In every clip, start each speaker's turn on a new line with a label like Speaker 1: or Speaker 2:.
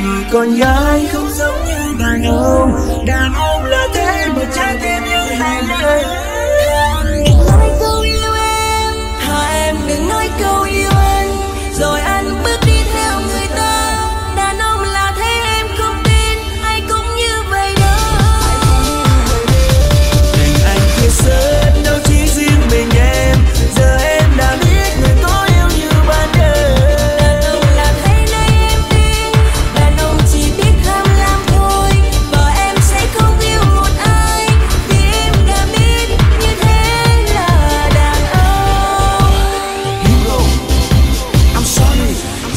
Speaker 1: người con gái không giống như đàn ông đàn ông là thế mà trái tim như hai lời
Speaker 2: nói yêu em thà em đừng nói câu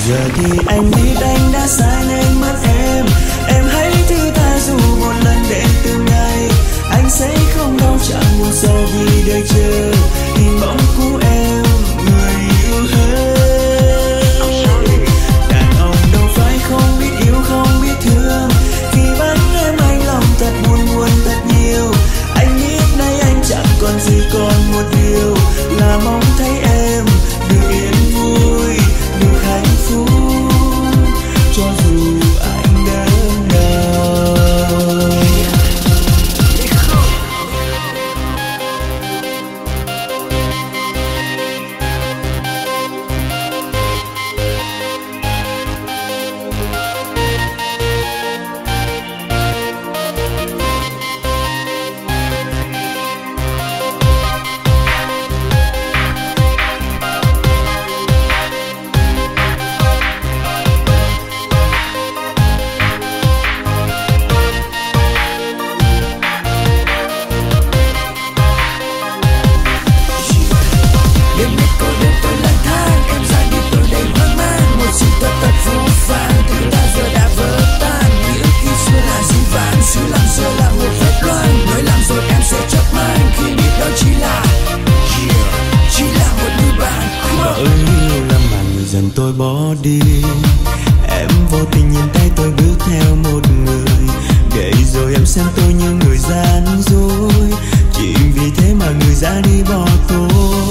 Speaker 1: Giờ thì anh biết anh đã sai nên mất em. Em hãy thứ tha dù một lần để tương lai. Anh sẽ không đau chẳng buồn sâu vì đợi chờ. Hình bóng của em, người yêu hơn. Đàn ông đâu phải không biết yêu, không biết thương. Khi bắt em, anh lòng thật buồn buồn thật nhiều. Anh biết nay anh chẳng còn gì còn một điều. Là mong thấy em mà tôi bỏ đi. Em vô tình nhìn tay tôi bước theo một người. Để rồi em xem tôi như người gian dối. Chỉ vì thế mà người ra đi bỏ tôi.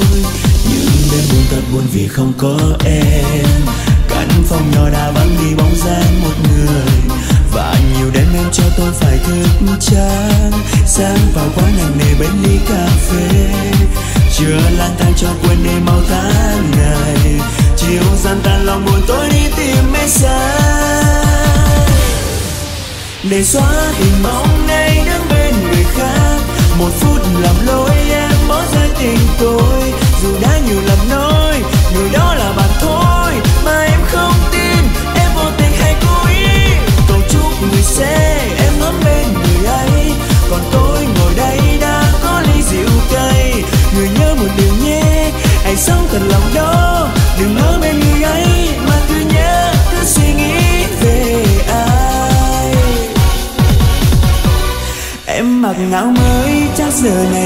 Speaker 1: Những đêm buồn thật buồn vì không có em. Căn phòng nhỏ đã vắng đi bóng dáng một người. Và nhiều đêm em cho tôi phải thức trắng. Sáng vào quán nặng nề bên ly cà phê. Chưa lang thang cho quên đi mau tháng ngày điều gian tan lòng buồn tôi đi tìm mê xa để xóa hình bóng em ai em mới chắc giờ này.